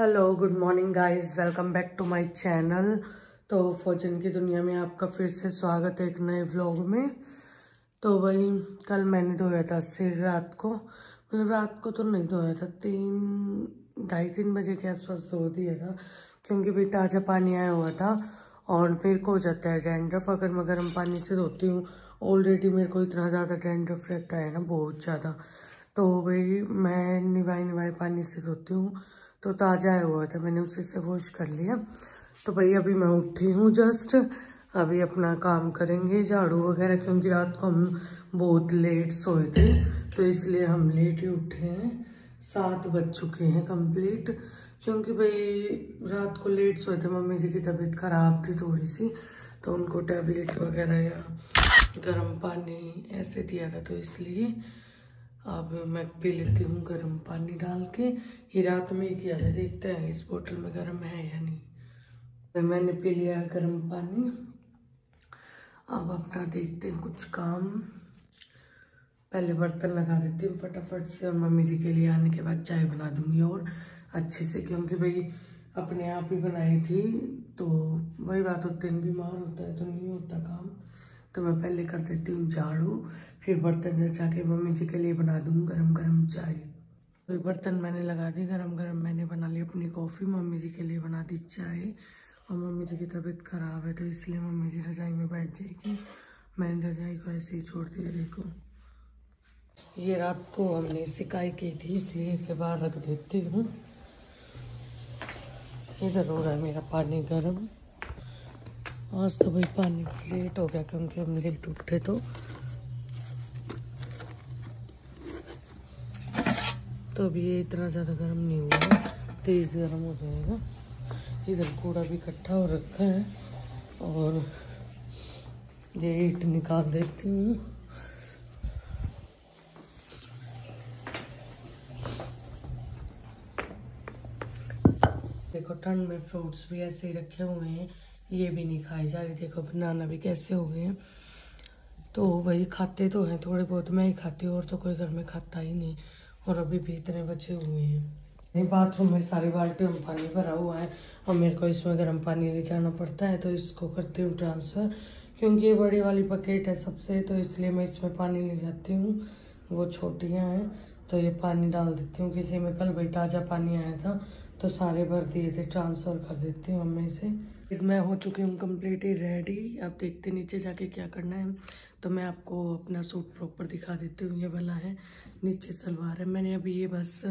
Hello good morning guys welcome back to my channel तो फौजन की दुनिया में आपका फिर से स्वागत है एक नए व्लॉग में। तो वही, कल मैंने धोया था सिर रात को। मतलब रात को तो नहीं धोया था, तीन, ढाई तीन बजे के आसपास धो दिया था, क्योंकि भाई ताज़ा पानी आया हुआ था और मेरे को हो जाता है डैंड्रफ अगर मैं गर्म पानी से धोती हूँ ऑलरेडी मेरे को इतना ज़्यादा डैंड्रफ रहता है ना, बहुत ज़्यादा। तो भाई मैं निवाई निवाई पानी से धोती हूँ। तो ताज़ा हुआ था मैंने उसी से वॉश कर लिया। तो भाई अभी मैं उठी हूँ जस्ट, अभी अपना काम करेंगे झाड़ू वगैरह, क्योंकि रात को हम बहुत लेट सोए थे तो इसलिए हम लेट ही उठे हैं। सात बज चुके हैं कंप्लीट क्योंकि भाई रात को लेट सोए थे, मम्मी जी की तबीयत ख़राब थी थोड़ी सी तो उनको टैबलेट वगैरह या गर्म पानी ऐसे दिया था तो इसलिए अब मैं पी लेती हूँ गर्म पानी डाल के। ये रात में ही किया था, देखते हैं इस बोतल में गर्म है या नहीं। फिर मैंने पी लिया गर्म पानी। अब अपना देखते हैं कुछ काम। पहले बर्तन लगा देती हूँ फटाफट से और मम्मी जी के लिए आने के बाद चाय बना दूँगी और अच्छे से, क्योंकि भाई अपने आप ही बनाई थी तो वही बात होते हैं, बीमार होता है तो नहीं होता काम। तो मैं पहले कर देती हूँ झाड़ू, फिर बर्तन जचा के मम्मी जी के लिए बना दूँ गरम गरम चाय। तो बर्तन मैंने लगा दी गरम गरम मैंने बना ली अपनी कॉफ़ी, मम्मी जी के लिए बना दी चाय। और मम्मी जी की तबीयत ख़राब है तो इसलिए मम्मी जी रजाई में बैठ जाएगी। मैंने रजाई को ऐसे ही छोड़ दिया, देखो। ये रात को हमने सिकाई की थी इसलिए इसे बाहर रख देती हूँ। इधर हो रहा है मेरा पानी गर्म। आज तो भाई पानी लेट हो गया क्योंकि हम लेट उठे तो। तो अभी ये इतना ज़्यादा गर्म नहीं हुआ तेज़ गर्म हो जाएगा। इधर कूड़ा भी इकट्ठा हो रखा है और ये ईट निकाल देती हूँ। देखो ठंड में फ्रूट्स भी ऐसे ही रखे हुए हैं ये भी नहीं खाए जा रहे। देखो, बनाना भी कैसे हो गए हैं। तो वही खाते तो हैं, थोड़े बहुत मैं ही खाती हूँ, और तो कोई घर में खाता ही नहीं, और अभी भी इतने बचे हुए हैं। बाथरूम में सारी बाल्टी में पानी भरा हुआ है, और मेरे को इसमें गर्म पानी ले जाना पड़ता है तो इसको करती हूँ ट्रांसफ़र, क्योंकि ये बड़ी वाली बकेट है सबसे तो इसलिए मैं इसमें पानी ले जाती हूँ। वो छोटियाँ हैं तो ये पानी डाल देती हूँ। किसी में कल भाई ताज़ा पानी आया था तो सारे भर दिए थे ट्रांसफ़र कर देती हूँ मैं इसे इस मैं हो चुकी हूँ कम्प्लीटली रेडी आप देखते नीचे जाके क्या करना है। तो मैं आपको अपना सूट प्रॉपर दिखा देती हूँ। ये वाला है, नीचे सलवार है। मैंने अभी ये बस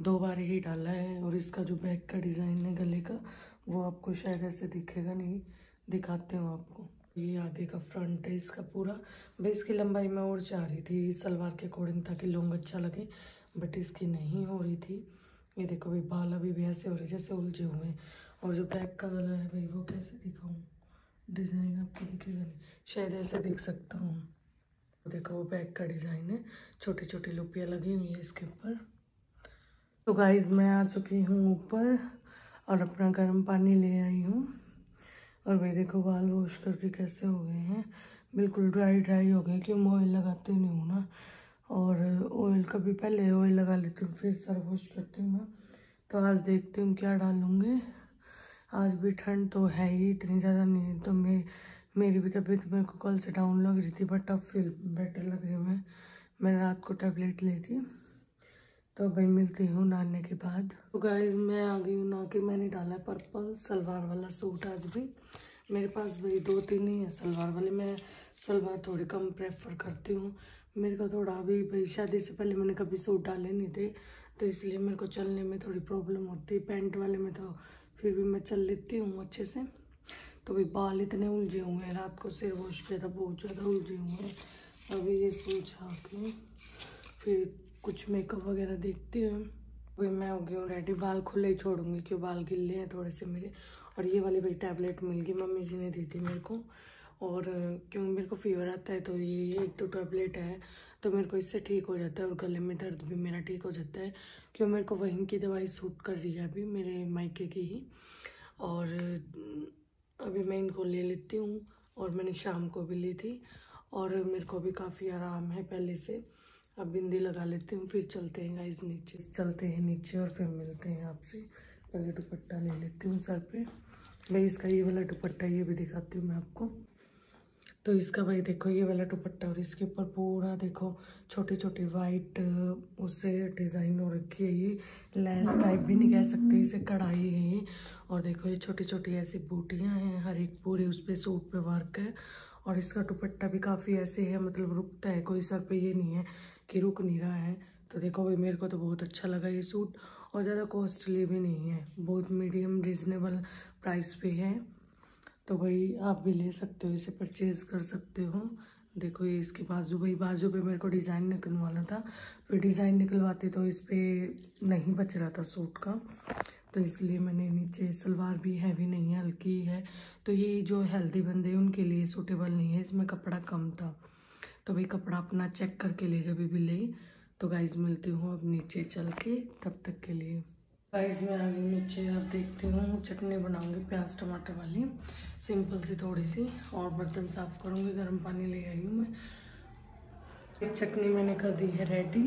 दो बार ही डाला है और इसका जो बैक का डिज़ाइन है गले का, वो आपको शायद ऐसे दिखेगा नहीं। दिखाते हूँ आपको। ये आगे का फ्रंट है, इसका पूरा। भाई इसकी लंबाई मैं और चाह रही थी सलवार के अकॉर्डिंग ताकि लॉन्ग अच्छा लगे बट इसकी नहीं हो रही थी। ये देखो भाई, बाल अभी भी ऐसे हो रहे जैसे उलझे हुए हैं। और जो बैक का गला है भाई, वो कैसे दिखाऊँ? डिज़ाइन आपको दिखेगा नहीं। शायद ऐसे देख सकता हूँ। देखो, वो बैक का डिज़ाइन है। छोटी छोटी लुपियाँ लगी हुई है इसके ऊपर। तो गाइज़ मैं आ चुकी हूँ ऊपर और अपना गर्म पानी ले आई हूँ। और भाई देखो बाल वॉश करके कैसे हो गए हैं? बिल्कुल ड्राई ड्राई हो गए। क्यों? मैं ऑयल लगाती नहीं हूँ ना। और ऑयल कभी पहले ऑयल लगा लेती हूँ, फिर सर वॉश करती हूँ मैं। तो आज देखती हूँ क्या डालूँगी। आज भी ठंड तो है ही, इतनी ज़्यादा नहीं तो मे, मेरी भी तबीयत मेरे को कल से डाउन लग रही थी बट अब फील बेटर लग रही मैं। मैंने रात को टैबलेट ली थी। तो भाई मिलती हूँ नहाने के बाद। तो गाइज़ मैं आ गई हूँ ना कि। मैंने डाला पर्पल सलवार वाला सूट आज भी। मेरे पास भाई दो तीन ही है सलवार वाले। मैं सलवार थोड़ी कम प्रेफर करती हूँ। मेरे को थोड़ा अभी भाई, शादी से पहले मैंने कभी सूट डाले नहीं थे। तो इसलिए मेरे को चलने में थोड़ी प्रॉब्लम होती। है पैंट वाले में तो फिर भी मैं चल लेती हूँ अच्छे से। तो भाई, बाल इतने उलझे हुए हैं। रात को सिर वॉश किया था, बहुत ज़्यादा उलझे हुए हैं। अभी ये सोचा के फिर कुछ मेकअप वगैरह देखती हूँ। भाई मैं हो गई हूँ रेडी बाल खुले ही छोड़ूँगी, क्यों? बाल गिले हैं थोड़े से मेरे। और ये वाली भाई टैबलेट मिल गई मम्मी जी ने दी थी मेरे को। और, क्यों? मेरे को फीवर आता है तो ये एक तो टैबलेट है तो मेरे को इससे ठीक हो जाता है। और गले में दर्द भी मेरा ठीक हो जाता है। क्यों? मेरे को वहीं की दवाई सूट कर रही है अभी, मेरे मायके की ही। और, अभी मैं इनको ले लेती हूँ। और मैंने शाम को भी ली थी। और मेरे को भी काफ़ी आराम है पहले से। अब बिंदी लगा लेती हूँ, फिर चलते हैं गाइज़ नीचे। चलते हैं नीचे और फिर मिलते हैं आपसे। पहले दुपट्टा ले लेती हूँ सर पे। भाई इसका ये वाला दुपट्टा ये भी दिखाती हूँ मैं आपको। तो इसका भाई देखो, ये वाला दुपट्टा और इसके ऊपर पूरा देखो छोटी छोटी वाइट उससे डिज़ाइन हो रखी है ये। लेस टाइप भी नहीं कह सकते, इसे कढ़ाई है ये। और देखो, ये छोटी छोटी ऐसी बूटियाँ हैं, हर एक पूरे उस पर सूट पे वर्क है। और इसका दुपट्टा भी काफ़ी ऐसे है मतलब रुकता है, कोई सर पे ये नहीं है। कि रुक नहीं रहा है तो देखो भाई मेरे को तो बहुत अच्छा लगा ये सूट। और ज़्यादा कॉस्टली भी नहीं है, बहुत मीडियम, रिजनेबल प्राइस पे है। तो भाई आप भी ले सकते हो, इसे परचेज़ कर सकते हो। देखो ये इसके बाजू, भाई बाजू पे मेरे को डिज़ाइन निकलवाना था। फिर डिज़ाइन निकलवाते तो इस पर नहीं बच रहा था सूट का। तो इसलिए मैंने नीचे सलवार भी हैवी नहीं है हल्की है। तो ये जो हेल्दी बंदे उनके लिए सूटेबल नहीं है, इसमें कपड़ा कम था। तो भाई कपड़ा अपना चेक करके ले जब भी ले तो गाइज़ मिलती हूँ अब नीचे चल के, तब तक के लिए। गाइज़ मैं आ गई नीचे, अब देखती हूँ, चटनी बनाऊँगी, प्याज, टमाटर वाली। सिंपल सी थोड़ी सी, और बर्तन साफ़ करूँगी, गर्म पानी ले आई हूँ मैं। इस चटनी मैंने कर दी है रेडी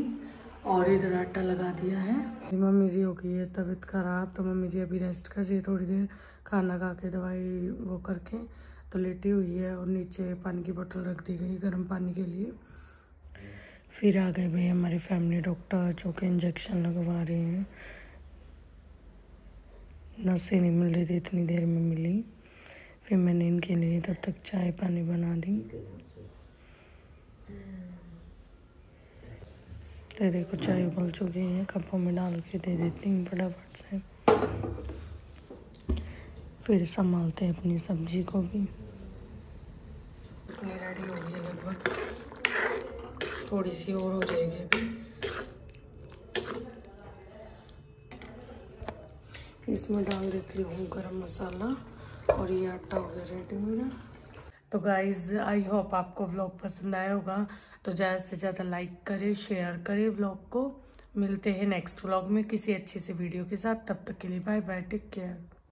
और इधर आटा लगा दिया है। मम्मी जी हो गई है, तबीयत खराब तो मम्मी जी अभी रेस्ट कर रही है थोड़ी देर, खाना खा के दवाई वो करके। तो लेटी हुई है और नीचे पानी की बोतल रख दी गई गर्म पानी के लिए। फिर आ गए भाई हमारे फैमिली डॉक्टर जो कि इंजेक्शन लगवा रहे हैं। नशे नहीं मिल रही थी, इतनी देर में मिली। फिर मैंने इनके लिए तब तक चाय पानी बना दी। तो देखो चाय उबल चुकी है, कपों में डाल के दे देती हूँ फटाफट से। फिर संभालते हैं अपनी सब्ज़ी को भी। रेडी हो गई लगभग। थोड़ी सी और हो जाएगी अभी। इसमें डाल देती हूँ गरम मसाला और ये आटा हो गया रेडी मेरा। तो गाइज़ आई होप आपको व्लॉग पसंद आया होगा। तो ज़्यादा से ज़्यादा लाइक करें शेयर करें व्लॉग को। मिलते हैं नेक्स्ट व्लॉग में किसी अच्छी सी वीडियो के साथ। तब तक के लिए बाय बाय टेक केयर